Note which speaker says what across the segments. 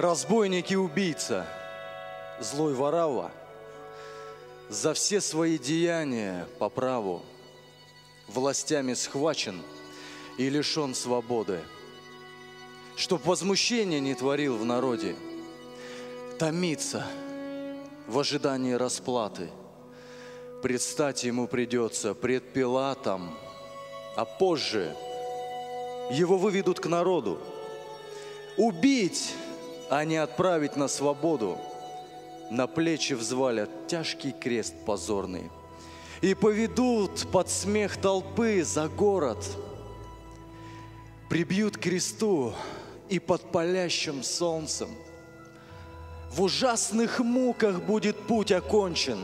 Speaker 1: Разбойник и убийца, злой ворава, за все свои деяния по праву властями схвачен и лишен свободы. Чтоб возмущения не творил в народе, томится в ожидании расплаты. Предстать ему придется пред Пилатом, а позже его выведут к народу. Убить а не отправить на свободу. На плечи взвалят тяжкий крест позорный и поведут под смех толпы за город. Прибьют кресту и под палящим солнцем. В ужасных муках будет путь окончен.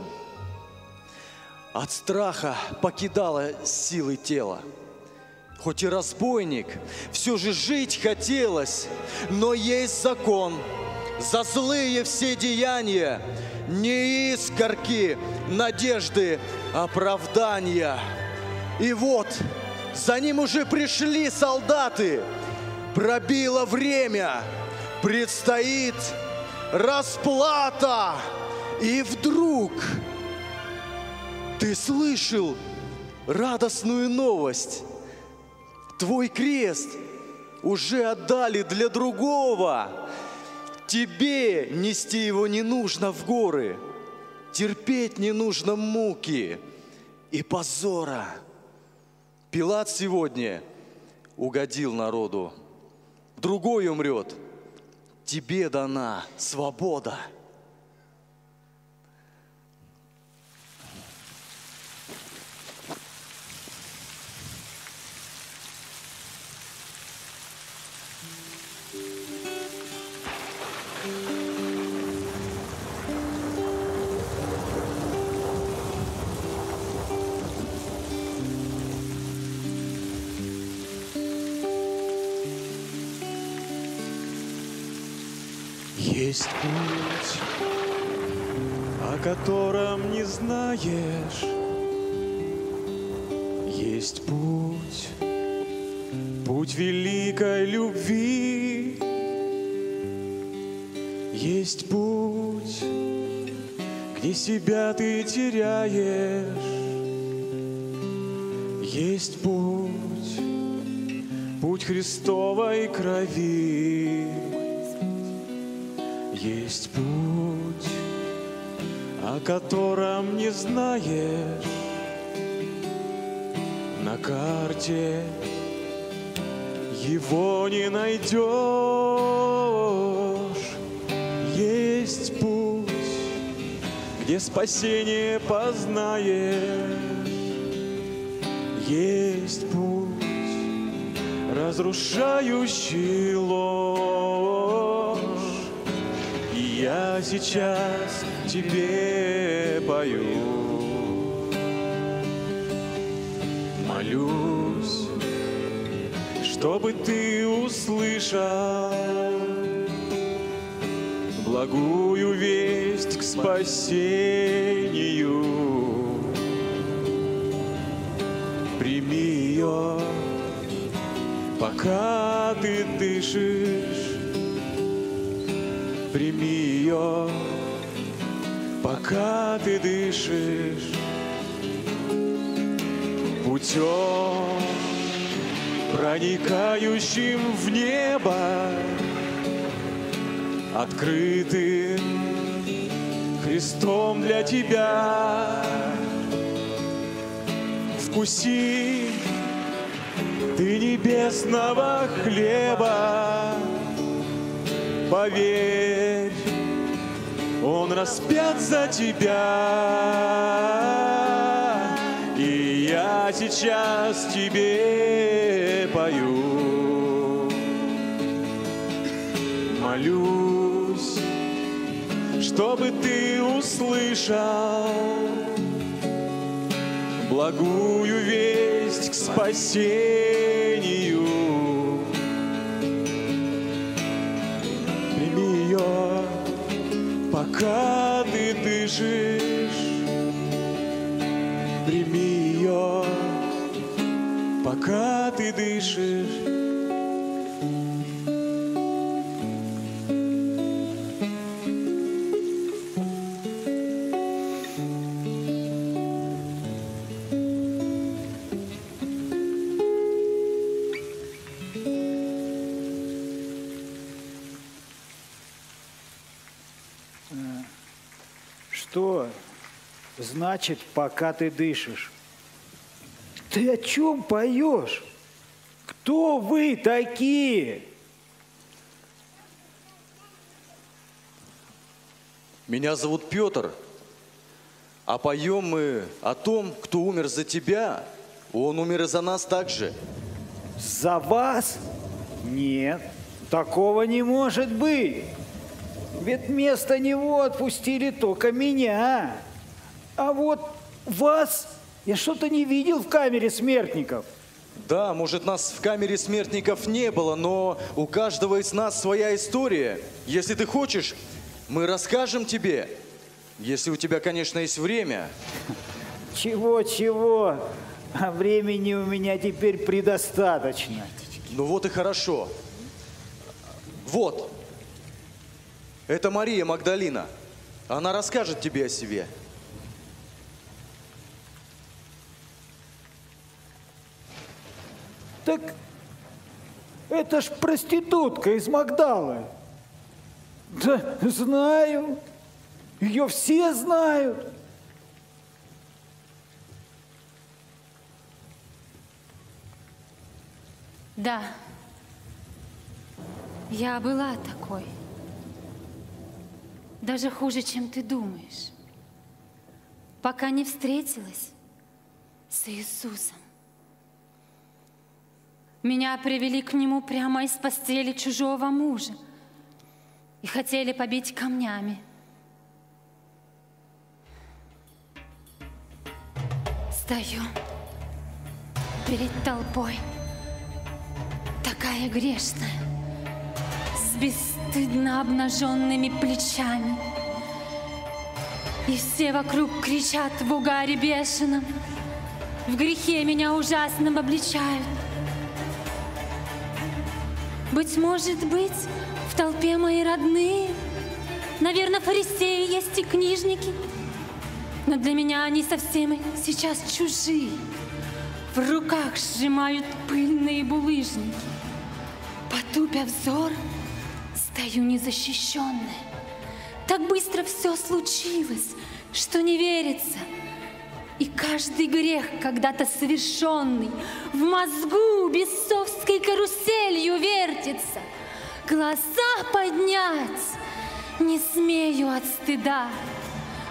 Speaker 1: От страха покидала силы тела. Хоть и разбойник, все же жить хотелось, но есть закон. За злые все деяния, не искорки надежды, оправдания. И вот, за ним уже пришли солдаты, пробило время, предстоит расплата. И вдруг ты слышал радостную новость – Твой крест уже отдали для другого. Тебе нести его не нужно в горы. Терпеть не нужно муки и позора. Пилат сегодня угодил народу. Другой умрет. Тебе дана свобода.
Speaker 2: Есть путь, о котором не знаешь. Есть путь, путь великой любви. Есть путь, где себя ты теряешь. Есть путь, путь Христовой крови. Есть путь, о котором не знаешь. На карте его не найдешь. Есть путь, где спасение познаешь. Есть путь, разрушающий ложь я сейчас тебе пою, молюсь, чтобы ты услышал благую весть к спасению. Прими ее, пока ты дышишь Прими ее, пока ты дышишь путем, проникающим в небо, открытым Христом для тебя. Вкуси ты небесного хлеба, поверь, Он распят за тебя. И я сейчас тебе пою, молюсь, чтобы ты услышал благую весть к спасению. Пока ты дышишь, прими ее, пока ты дышишь.
Speaker 3: Значит, пока ты дышишь? Ты о чем поешь? Кто вы такие?
Speaker 1: Меня зовут Петр, а поем мы о том, кто умер за тебя. Он умер и за нас также.
Speaker 3: За вас? Нет, такого не может быть. Ведь вместо него отпустили только меня. А вот вас я что-то не видел в камере смертников.
Speaker 1: Да, может, нас в камере смертников не было, но у каждого из нас своя история. Если ты хочешь, мы расскажем тебе. Если у тебя, конечно, есть время.
Speaker 3: Чего-чего? А времени у меня теперь предостаточно.
Speaker 1: Ну вот и хорошо. Вот. Это Мария Магдалина. Она расскажет тебе о себе.
Speaker 3: Так это ж проститутка из Магдалы. Да, знаю. Ее все знают.
Speaker 4: Да, я была такой. Даже хуже, чем ты думаешь. Пока не встретилась с Иисусом. Меня привели к нему прямо из постели чужого мужа и хотели побить камнями. Стою перед толпой, такая грешная, с бесстыдно обнаженными плечами. И все вокруг кричат в угаре бешеном, в грехе меня ужасным обличают. Быть может быть, в толпе мои родные, наверное, фарисеи есть и книжники, но для меня они совсем сейчас чужие. В руках сжимают пыльные булыжники. Потупя взор, стою незащищенная. Так быстро все случилось, что не верится. И каждый грех, когда-то совершенный, в мозгу бесовской каруселью вертится. Глаза поднять не смею от стыда.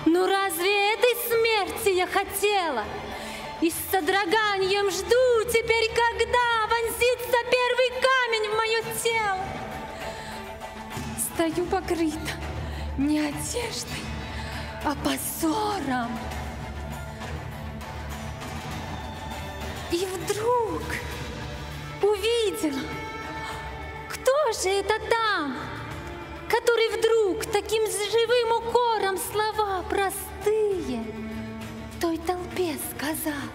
Speaker 4: Ну разве этой смерти я хотела? И с содроганием жду теперь, когда вонзится первый камень в мое тело. Стою покрыта не одеждой, а позором. И вдруг увидела, кто же это там, который вдруг таким живым укором слова простые той толпе сказал.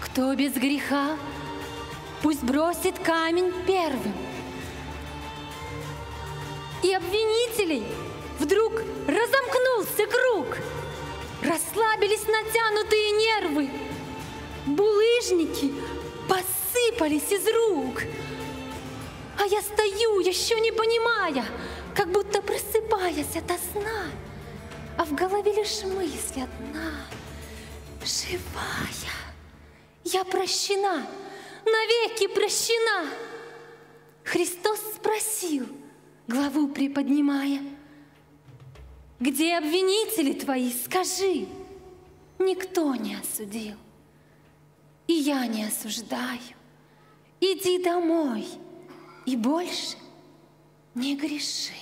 Speaker 4: Кто без греха, пусть бросит камень первым. И обвинителей вдруг разомкнулся круг. Расслабились натянутые нервы. Булыжники посыпались из рук. А я стою, еще не понимая, как будто просыпаясь ото сна. А в голове лишь мысль одна. Живая. Я прощена, навеки прощена. Христос спросил, главу приподнимая, где обвинители твои, скажи? Никто не осудил, и я не осуждаю. Иди домой и больше не греши.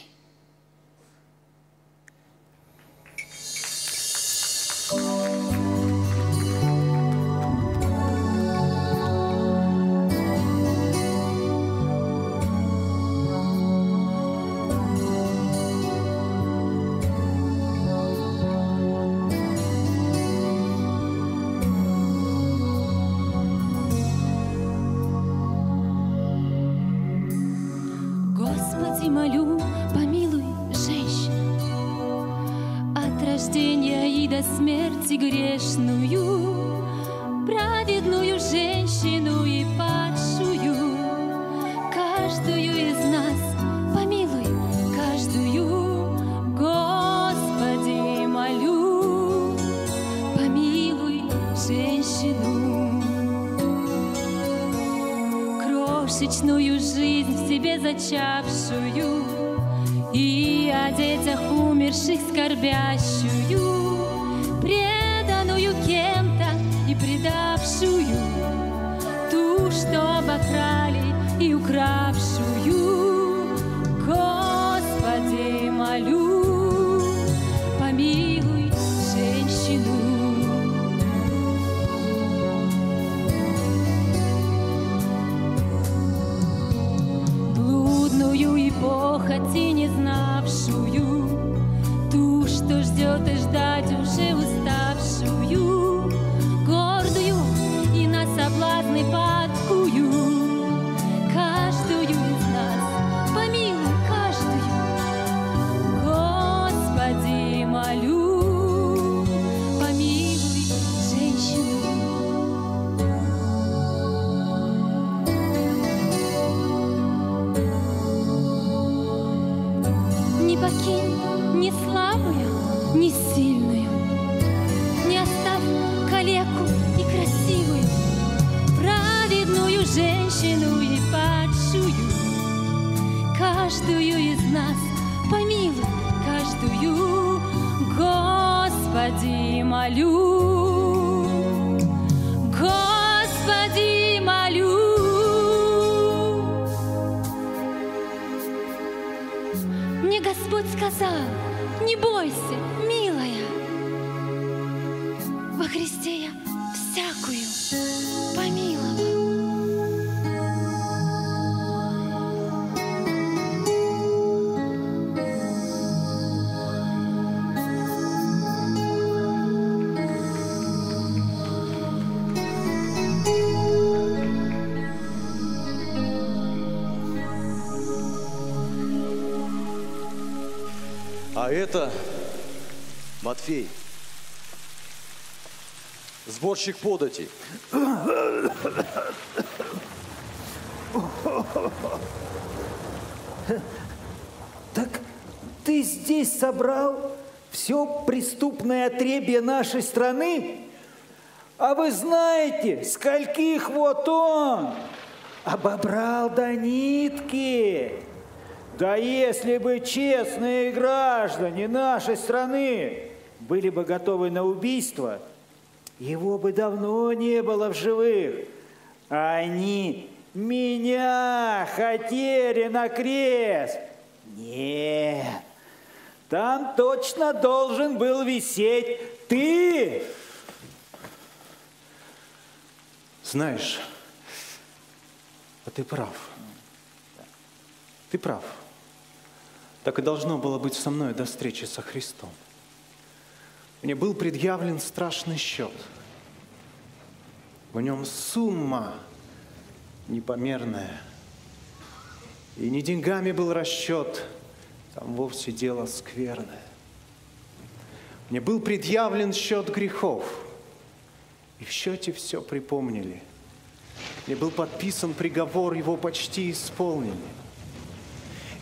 Speaker 4: грешную, праведную женщину и падшую. Каждую из нас помилуй, каждую, Господи, молю, помилуй женщину. Крошечную жизнь в себе зачавшую и о детях умерших скорбящую. Ждет и ждать молю. Господи, молю. Мне Господь сказал,
Speaker 1: А это Матфей. Сборщик податей.
Speaker 3: Так ты здесь собрал все преступное отребье нашей страны? А вы знаете, скольких вот он обобрал до нитки? Да если бы честные граждане нашей страны были бы готовы на убийство, его бы давно не было в живых. А они меня хотели на крест. Нет, там точно должен был висеть ты.
Speaker 5: Знаешь, а ты прав. Ты прав. Так и должно было быть со мной до встречи со Христом. Мне был предъявлен страшный счет. В нем сумма непомерная. И не деньгами был расчет, там вовсе дело скверное. Мне был предъявлен счет грехов, и в счете все припомнили. Мне был подписан приговор, его почти исполнили.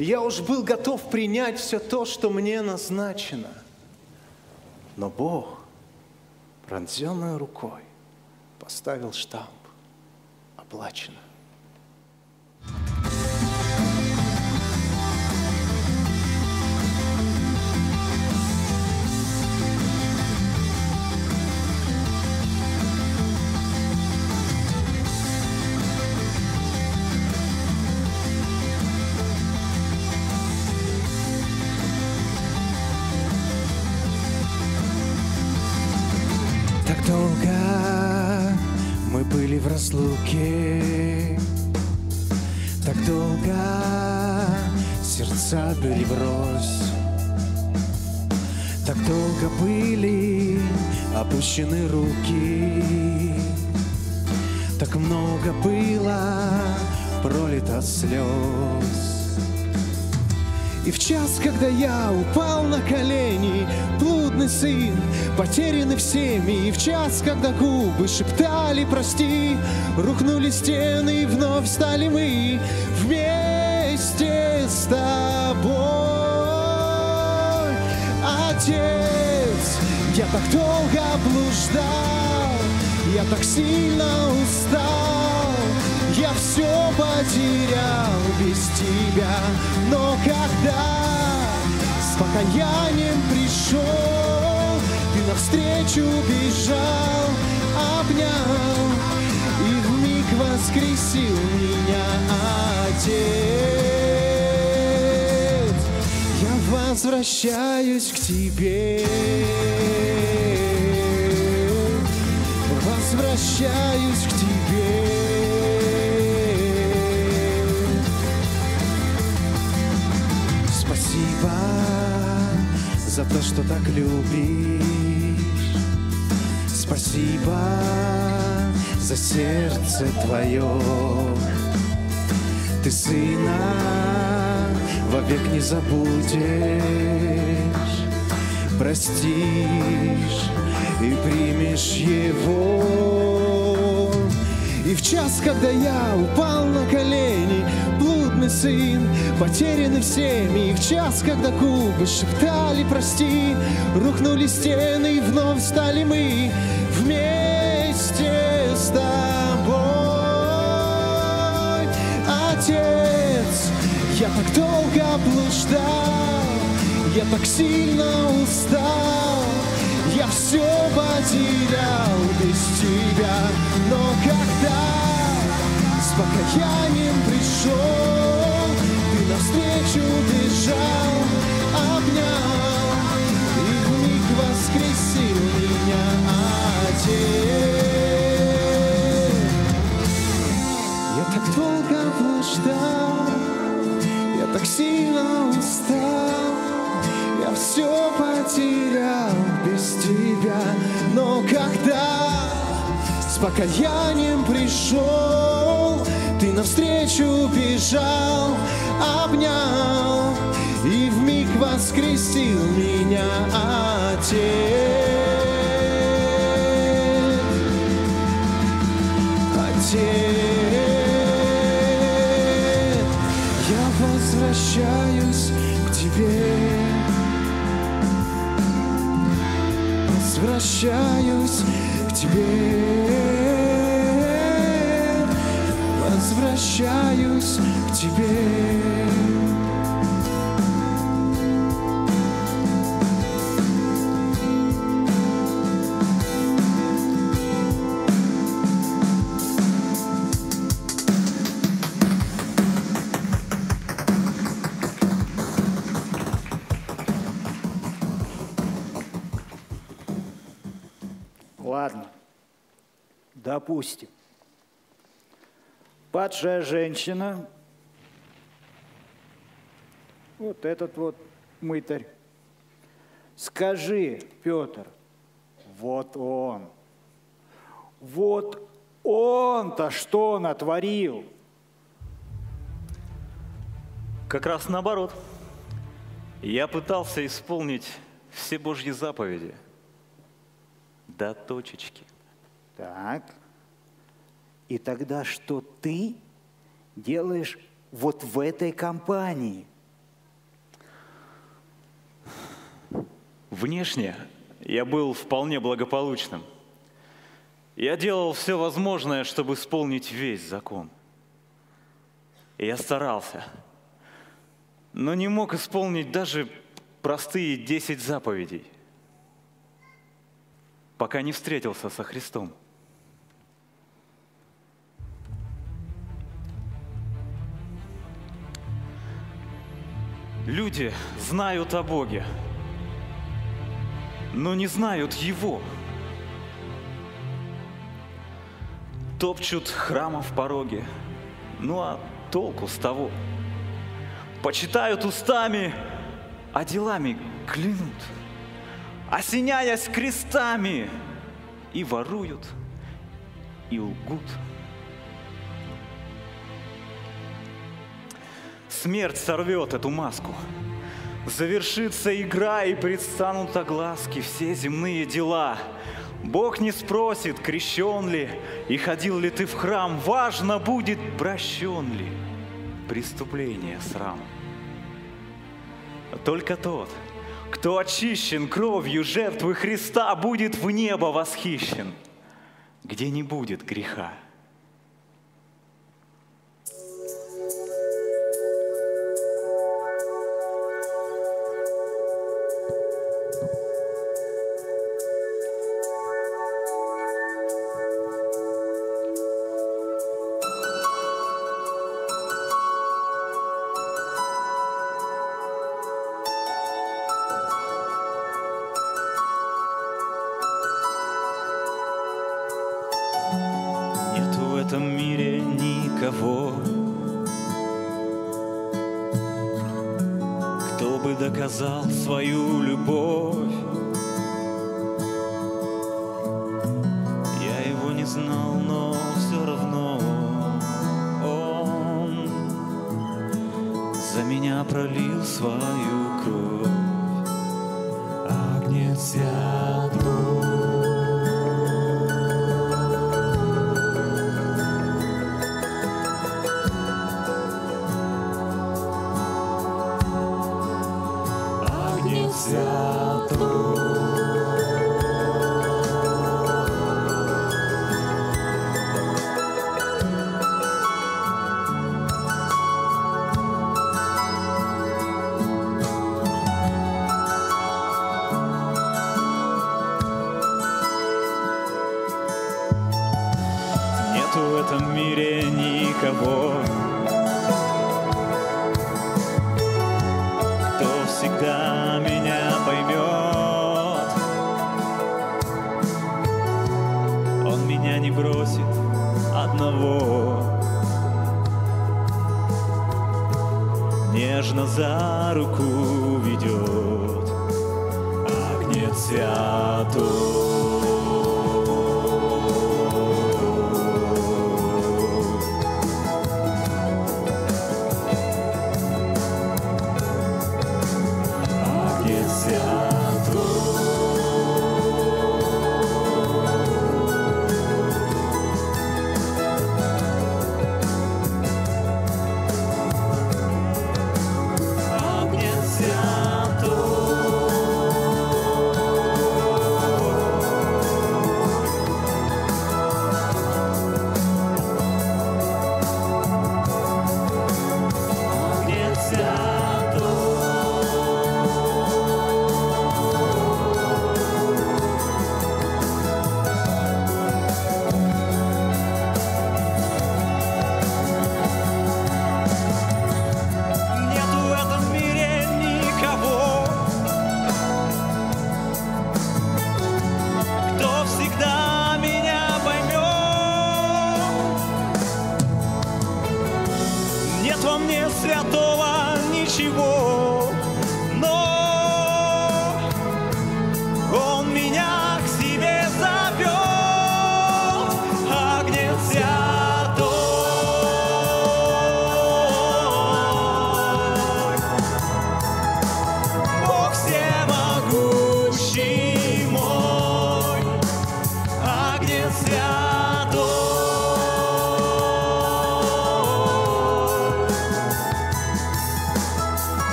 Speaker 5: Я уж был готов принять все то, что мне назначено. Но Бог, пронзенной рукой, поставил штамп. Оплачено.
Speaker 6: Были Так долго были опущены руки, Так много было пролито слез. И в час, когда я упал на колени, блудный сын, потерянный всеми, и в час, когда губы шептали «прости», рухнули стены, и вновь стали мы с тобой. Отец, я так долго блуждал, я так сильно устал, я все потерял без тебя. Но когда с покаянием пришел, ты навстречу бежал, обнял и вмиг воскресил меня, Отец. Возвращаюсь к тебе. Возвращаюсь к тебе. Спасибо за то, что так любишь. Спасибо за сердце твое. Ты сына вовек не забудешь, простишь и примешь его. И в час, когда я упал на колени, блудный сын, потерянный всеми, и в час, когда губы шептали прости, рухнули стены, и вновь стали мы вместе с тобой. Отец, я так долго блуждал, я так сильно устал, я все потерял без тебя, но когда с покаянием пришел, ты навстречу бежал, обнял и вмиг воскресил меня, Отец. Все потерял без тебя. Но когда с покаянием пришел, ты навстречу бежал, обнял и вмиг воскресил меня, Отец. Отец, Возвращаюсь к тебе. Возвращаюсь к тебе.
Speaker 3: Допустим. Падшая женщина, вот этот вот мытарь. Скажи, Петр, вот он, вот он-то что натворил?
Speaker 5: Как раз наоборот. Я пытался исполнить все Божьи заповеди. До точечки.
Speaker 3: Так. И тогда что ты делаешь вот в этой компании?
Speaker 5: Внешне я был вполне благополучным. Я делал все возможное, чтобы исполнить весь закон. И я старался, но не мог исполнить даже простые десять заповедей, пока не встретился со Христом. Люди знают о Боге, но не знают Его. Топчут храмов пороги, ну а толку с того? Почитают устами, а делами клянут, осеняясь крестами, и воруют, и лгут. Смерть сорвет эту маску. Завершится игра, и предстанут огласки все земные дела. Бог не спросит, крещен ли, и ходил ли ты в храм. Важно будет, прощен ли преступление срам. Только тот, кто очищен кровью жертвы Христа, будет в небо восхищен, где не будет греха. показал свою любовь. Я его не знал, но все равно он за меня пролил свою gracias.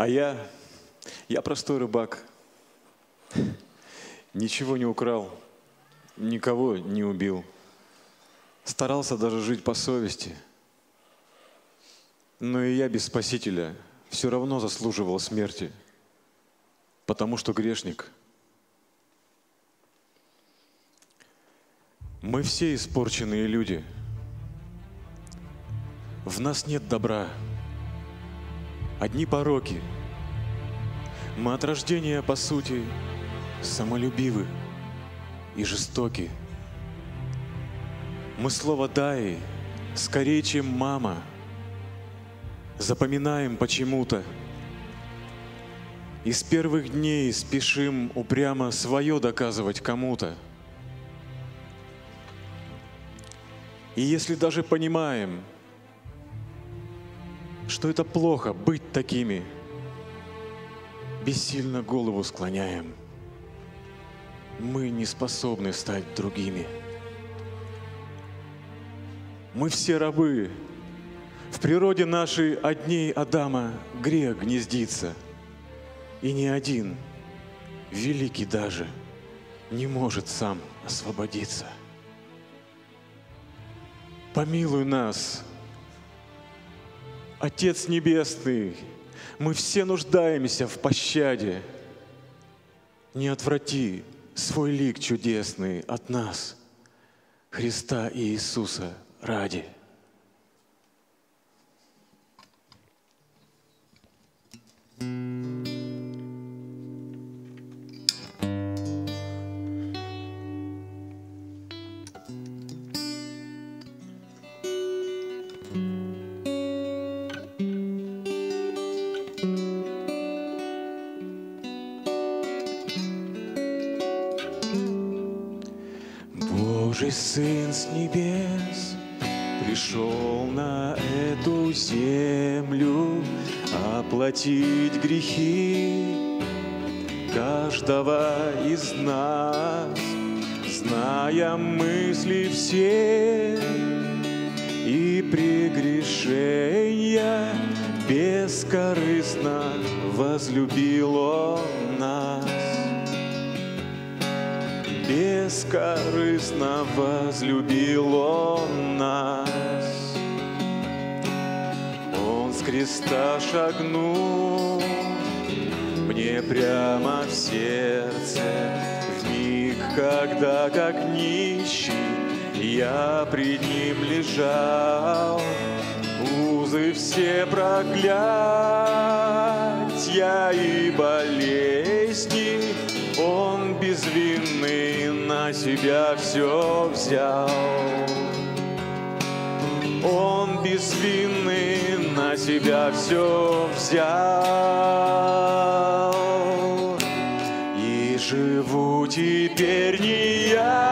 Speaker 2: А я, я простой рыбак. Ничего не украл, никого не убил. Старался даже жить по совести. Но и я без спасителя все равно заслуживал смерти, потому что грешник. Мы все испорченные люди. В нас нет добра. Одни пороки. Мы от рождения, по сути, самолюбивы и жестоки. Мы слово «дай» скорее, чем «мама», запоминаем почему-то. И с первых дней спешим упрямо свое доказывать кому-то. И если даже понимаем, что это плохо быть такими, бессильно голову склоняем. Мы не способны стать другими. Мы все рабы. В природе нашей одней Адама грех гнездится. И ни один, великий даже, не может сам освободиться. Помилуй нас, Отец Небесный, мы все нуждаемся в пощаде. Не отврати свой лик чудесный от нас, Христа и Иисуса ради. Сын с небес пришел на эту землю оплатить грехи каждого из нас, зная мысли все и прегрешения бескорыстно возлюбил Он нас бескорыстно возлюбил Он нас. Он с креста шагнул мне прямо в сердце, в миг, когда как нищий я пред Ним лежал. Узы все проклятия и болезни Он безвинный на себя все взял. Он безвинный на себя все взял. И живу теперь не я,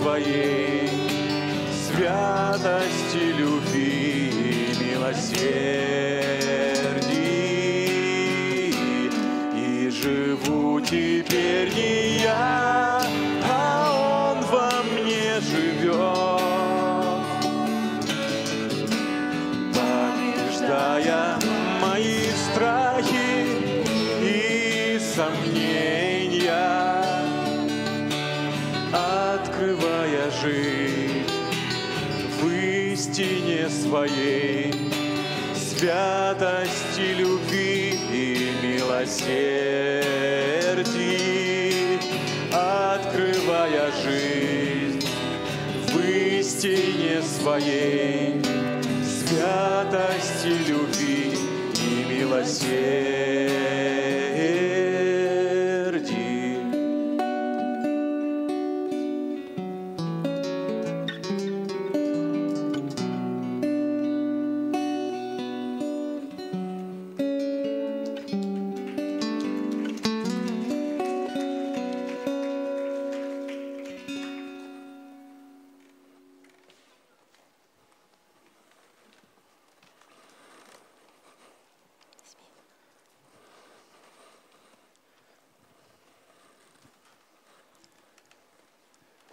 Speaker 2: своей, святости, любви и милосердии. И живу теперь не святости, любви и милосердии, открывая жизнь в истине своей, святости, любви и милосердии.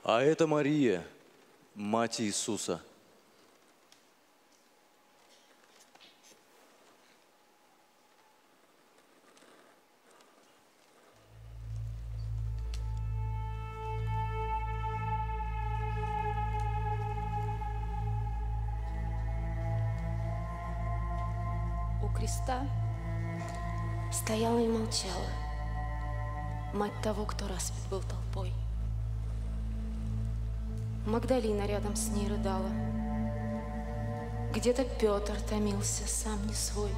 Speaker 1: А это Мария, мать Иисуса.
Speaker 7: У креста стояла и молчала мать того, кто распят был толпой. Магдалина рядом с ней рыдала. Где-то Петр томился, сам не свой.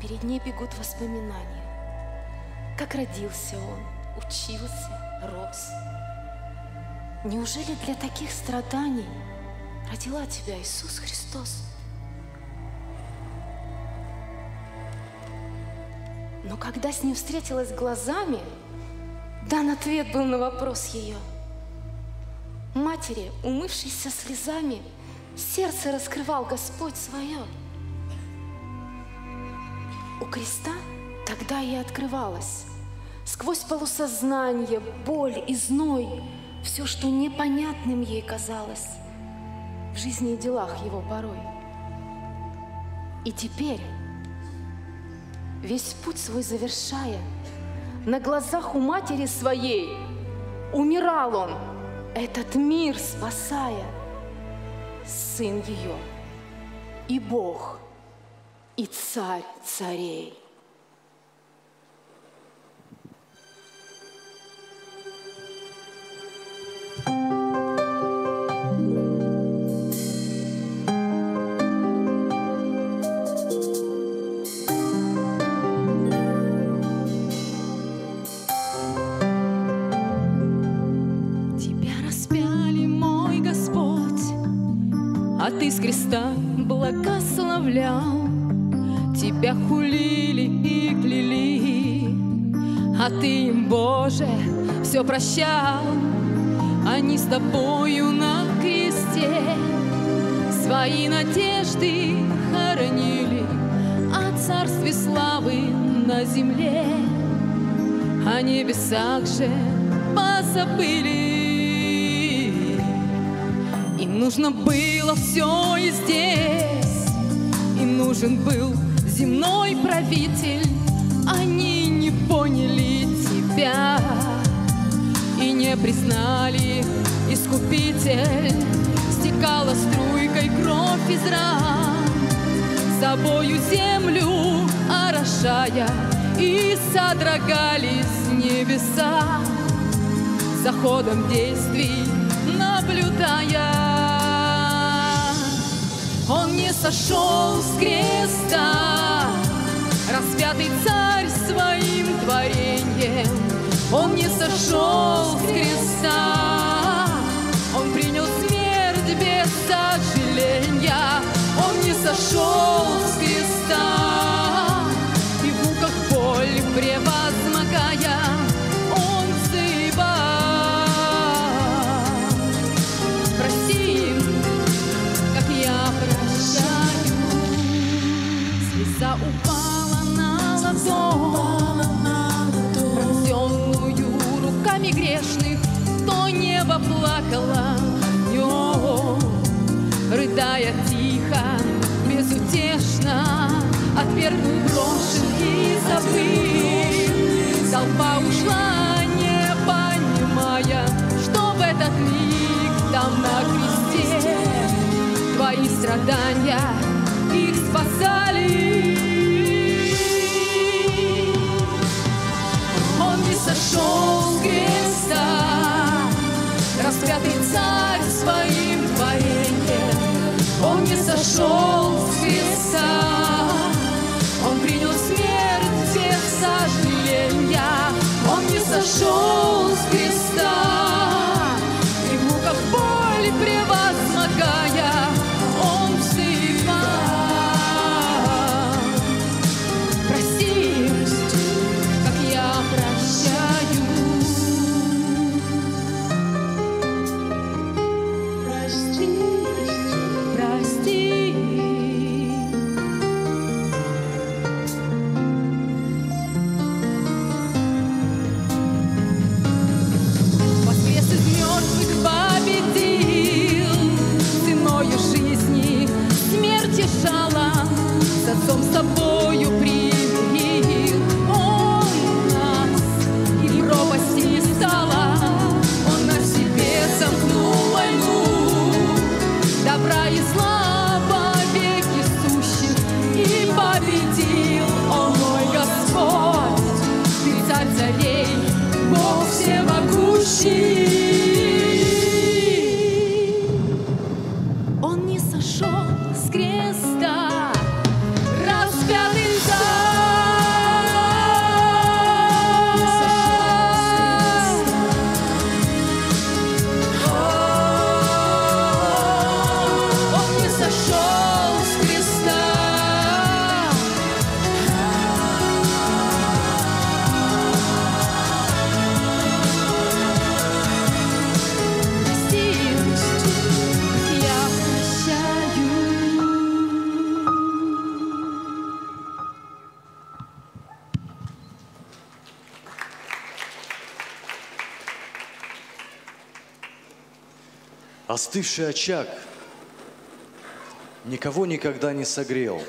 Speaker 7: Перед ней бегут воспоминания. Как родился он, учился, рос. Неужели для таких страданий родила тебя Иисус Христос? Но когда с ним встретилась глазами, дан ответ был на вопрос ее. Матери, умывшейся слезами, сердце раскрывал Господь свое. У креста тогда и открывалось. Сквозь полусознание, боль и зной, все, что непонятным ей казалось в жизни и делах его порой. И теперь весь путь свой завершая, на глазах у матери своей умирал он, этот мир спасая. Сын ее и Бог, и царь царей.
Speaker 8: Благословлял. Тебя хулили и кляли, а ты им, Боже, все прощал. Они с тобою на кресте свои надежды хоронили о царстве славы на земле о небесах же позабыли. Им нужно было все и здесь, нужен был земной правитель. Они не поняли тебя и не признали искупитель. Стекала струйкой кровь из ран, собою землю орошая, и содрогались небеса за ходом действий наблюдая. Он не сошел с креста, распятый царь своим творением. Он не сошел с креста, он принял смерть без сожаления. Он не сошел с креста, пронзенную руками грешных, то небо плакало днем, рыдая тихо, безутешно, от первых брошен и забыт. Толпа ушла, не понимая, что в этот миг там на кресте твои страдания их спасали. С креста, распятый царь своим творением. Он не сошел sim
Speaker 1: Остывший очаг никого никогда не согрел.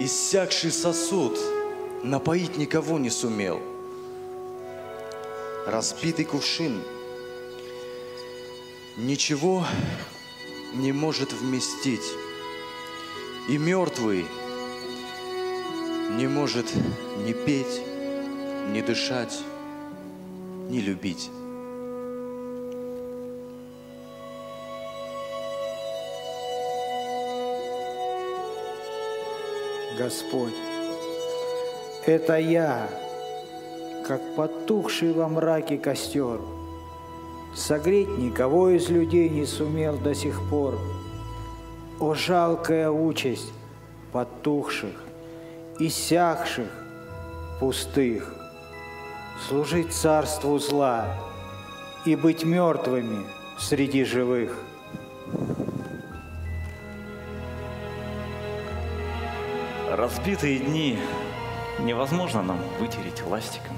Speaker 1: Иссякший сосуд напоить никого не сумел. Разбитый кувшин ничего не может вместить. И мертвый не может ни петь, ни дышать, ни любить.
Speaker 3: Господь, это я, как потухший во мраке костер. Согреть никого из людей не сумел до сих пор. О, жалкая участь потухших, иссякших, пустых, служить царству зла и быть мертвыми среди живых.
Speaker 5: Разбитые дни невозможно нам вытереть ластиком.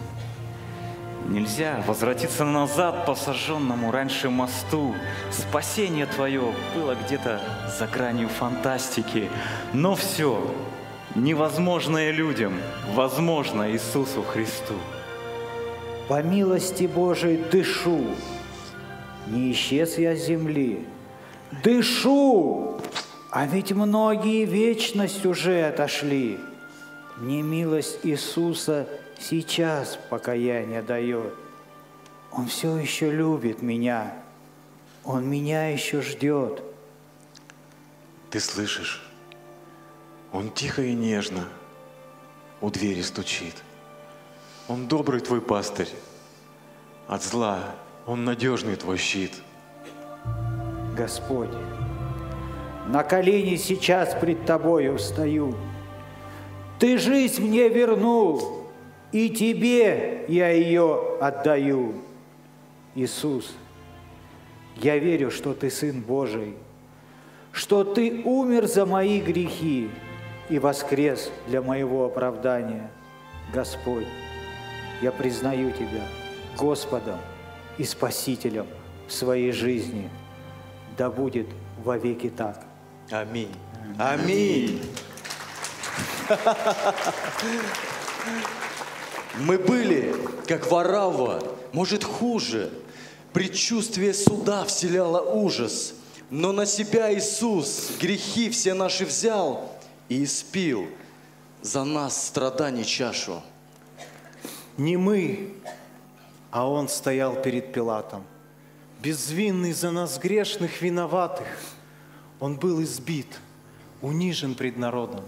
Speaker 5: Нельзя возвратиться назад по сожженному раньше мосту. Спасение твое было где-то за гранью фантастики. Но все, невозможное людям, возможно Иисусу Христу.
Speaker 3: По милости Божией дышу, не исчез я с земли. Дышу, а ведь многие вечность уже отошли. Мне милость Иисуса сейчас покаяние дает. Он все еще любит меня. Он меня еще ждет.
Speaker 2: Ты слышишь? Он тихо и нежно у двери стучит. Он добрый твой пастырь. От зла он надежный твой щит.
Speaker 3: Господь, на колени сейчас пред Тобою встаю. Ты жизнь мне вернул, и Тебе я ее отдаю. Иисус, я верю, что Ты Сын Божий, что Ты умер за мои грехи и воскрес для моего оправдания. Господь, я признаю Тебя Господом и Спасителем в своей жизни. Да будет вовеки так.
Speaker 1: Аминь. Аминь. Мы были, как Варава, может хуже. Предчувствие суда вселяло ужас. Но на себя Иисус грехи все наши взял и испил за нас страданий чашу.
Speaker 6: Не мы, а он стоял перед Пилатом, безвинный за нас грешных виноватых. Он был избит, унижен пред народом,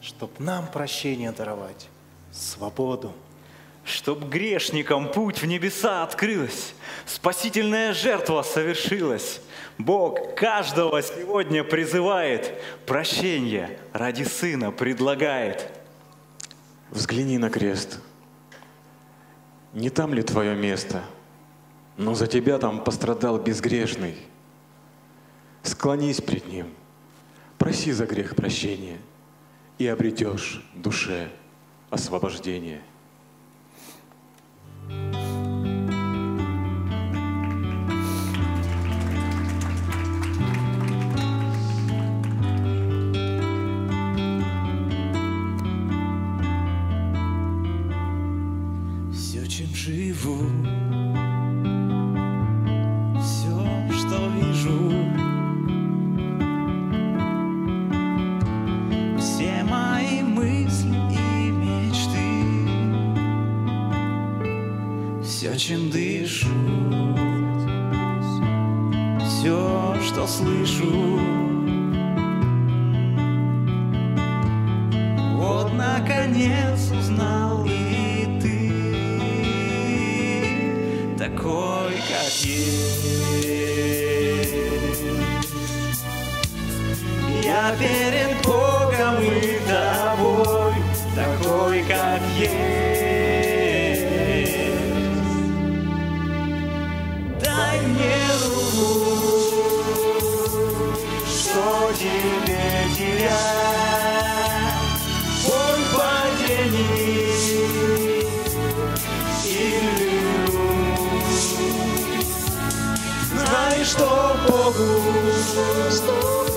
Speaker 6: чтоб нам прощение даровать, свободу.
Speaker 5: Чтоб грешникам путь в небеса открылась, спасительная жертва совершилась. Бог каждого сегодня призывает, прощение ради Сына предлагает.
Speaker 2: Взгляни на крест. Не там ли твое место? Но за тебя там пострадал безгрешный. Склонись пред ним, проси за грех прощения и обретешь душе освобождение.
Speaker 9: Что